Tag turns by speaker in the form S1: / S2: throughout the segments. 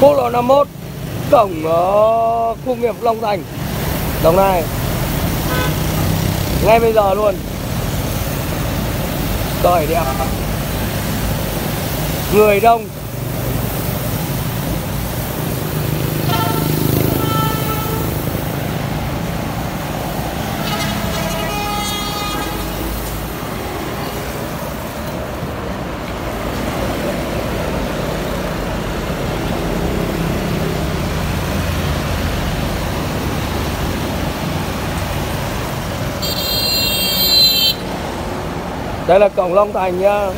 S1: quốc lộ 51 cổng uh, khu nghiệp Long Thành Đồng Nai. Ngay bây giờ luôn. Trời đẹp người đông. Đây là cổng Long Thành nha.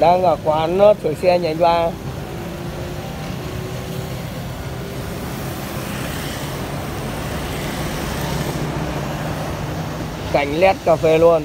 S1: Đang ở quán ờ, sửa xe nhánh ba cảnh led cà phê luôn.